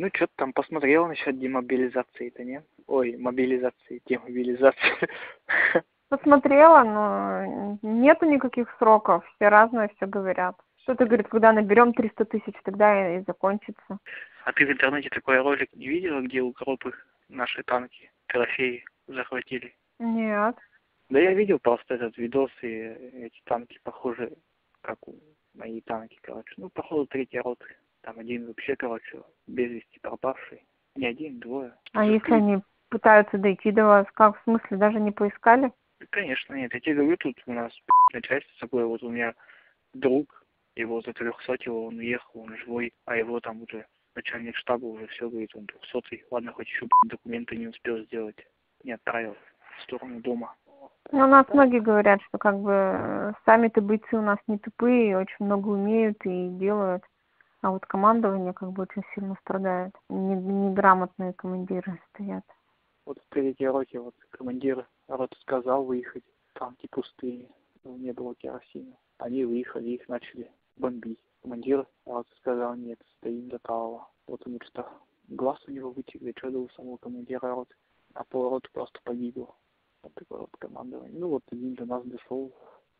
Ну, что-то там посмотрел насчет демобилизации-то, не? Ой, мобилизации, демобилизации. Посмотрела, но нету никаких сроков, все разные все говорят. Что-то говорит, когда наберем 300 тысяч, тогда и закончится. А ты в интернете такой ролик не видела, где укропы наши танки, трофеи захватили? Нет. Да я видел просто этот видос, и эти танки похожи, как у мои танки, короче. Ну, походу, третья роты. Там один вообще, короче, без вести пропавший. Не один, двое. А если они пытаются дойти до вас, как в смысле, даже не поискали? Конечно, нет. Я тебе говорю, тут у нас начальство такое, вот у меня друг, его за трехсотого, он уехал, он живой, а его там уже начальник штаба уже все говорит, он трехсотый. Ладно, хоть еще документы не успел сделать, не отправил в сторону дома. Ну, у нас многие говорят, что как бы сами-то бойцы у нас не тупые, очень много умеют и делают. А вот командование как бы очень сильно страдает. Неграмотные командиры стоят. Вот в третьей роте вот командир роты сказал выехать, танки пустые, не было керосина. Они выехали, их начали бомбить. Командир роты сказал, нет, стоим до талого. Вот он что, глаз у него вытекли, что у самого командира роты, а полроты просто погибло. Вот такое вот командование. Ну вот один до нас дошел,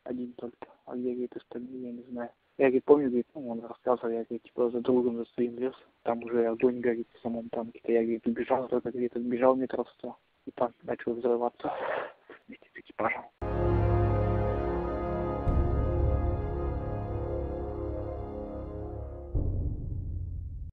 один только. А где, говорит, остальные, я не знаю. Я, говорит, помню, говорит, ну, он рассказывал, я, говорит, типа, за другом за своим лес, там уже огонь горит в самом танке-то. Я, говорит, убежал, только, говорит, отбежал метров сто, и танк начал взрываться вместе с экипажем.